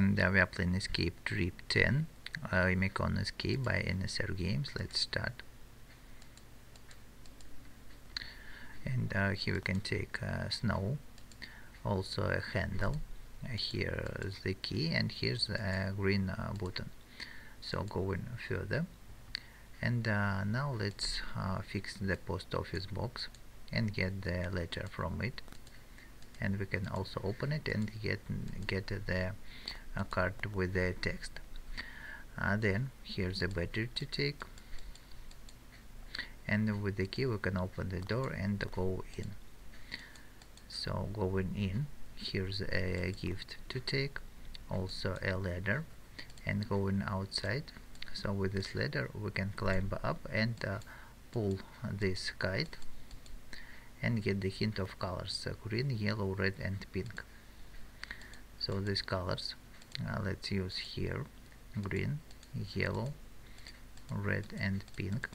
and uh, we are playing escape trip 10 uh, Oymyakon escape by NSR games. Let's start. And uh, here we can take uh, snow also a handle. Uh, here is the key and here's a green uh, button. So going further. And now let's fix the post office box and get the letter from it. And we can also open it and get get the uh, card with the text. Uh, then here's the battery to take and with the key we can open the door and go in. So going in here's a gift to take also a ladder. And going outside so with this ladder we can climb up and uh, pull this kite and get the hint of colors green yellow red and pink. So these colors uh, let's use here green yellow red and pink.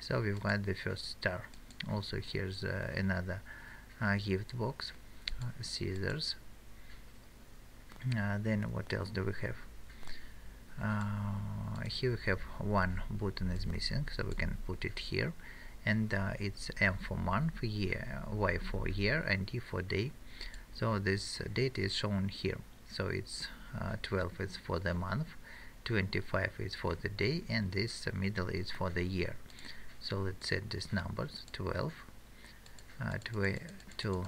So we've got the first star. Also here's uh, another uh, gift box uh, scissors. Uh, then what else do we have? Uh, here we have one button is missing so we can put it here. And it's M for month year Y for year and D for day. So this date is shown here so it's 12 is for the month 25 is for the day and this middle is for the year. So let's set these numbers 12 uh, to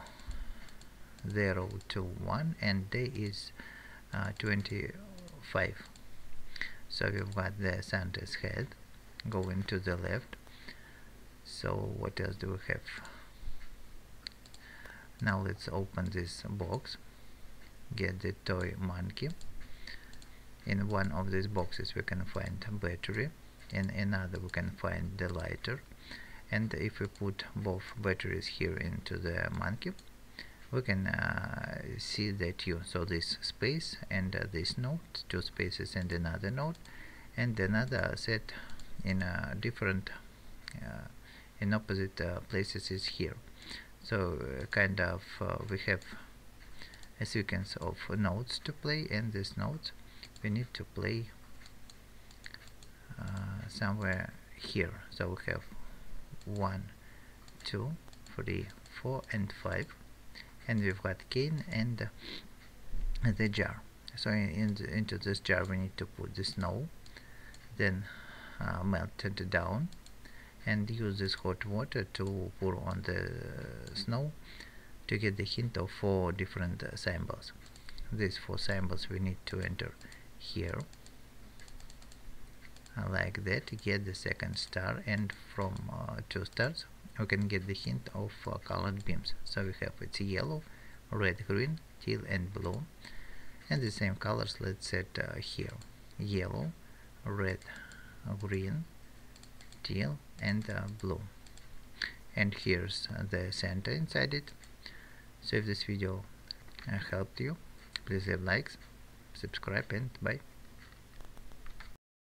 0 to 1 and day is uh, 25 so we've got the Santa's head going to the left. So what else do we have? Now let's open this box get the toy monkey. In one of these boxes we can find battery. In another we can find the lighter. And if we put both batteries here into the monkey we can uh, see that you so this space and uh, this node two spaces and another node and another set in a different uh, in opposite uh, places is here. So uh, kind of we have a sequence of notes to play and these nodes we need to play uh, somewhere here. So we have one two three four and five. And we've got cane and the jar. So in, in the, into this jar we need to put the snow then uh, melt it down and use this hot water to pour on the snow to get the hint of four different uh, symbols. These four symbols we need to enter here. Like that. To get the second star and from uh, two stars. We can get the hint of uh, colored beams. So we have it's yellow red green teal and blue. And the same colors let's set uh, here. Yellow red green teal and uh, blue. And here's the center inside it so if this video. Helped you. Please leave likes subscribe and bye